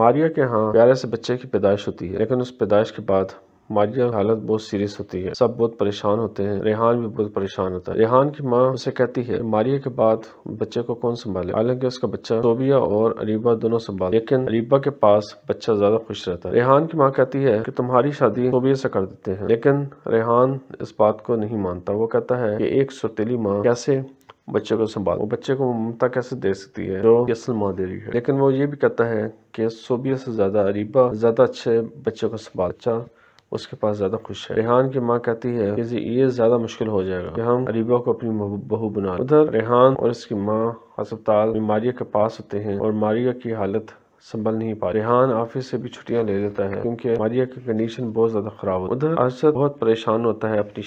मारिया के यहाँ प्यारे से बच्चे की पैदाइश होती है, लेकिन उस पैदाइश के बाद मारिया हालत बहुत सीरियस होती है। सब बहुत परेशान होते हैं। रेहान भी बहुत परेशान होता है। रेहान की माँ उसे कहती है, मारिया के बाद बच्चे को कौन संभाले? हालाँकि उसका बच्चा सोबिया और अरीबा दोनों संभाल, लेकिन अरीबा के पास बच्चा ज़्यादा खुश रहता है। रेहान की माँ कहती है कि तुम्हारी शादी सोबिया से कर देते हैं, लेकिन रेहान इस बात को नहीं मानता। वो कहता है कि एक सौतेली माँ कैसे बच्चे को संभाल। वो बच्चे को ममता कैसे दे सकती है? जो असल माँ दे रही है। लेकिन वो ये भी कहता है कि सोबिया से ज़्यादा अरीबा ज़्यादा अच्छे बच्चे को संभाल अच्छा उसके पास ज़्यादा खुश है। रेहान की माँ कहती है कि ये ज़्यादा मुश्किल हो जाएगा कि हम अरीबा को अपनी बहू बना उधर रेहान और इसकी माँ अस्पताल में मारिया के पास होते हैं और मारिया की हालत संभल नहीं पा रेहान ऑफ़िस से भी छुट्टियाँ ले लेता है क्योंकि मारिया की कंडीशन बहुत ज़्यादा खराब है। उधर अरशद बहुत परेशान होता है अपनी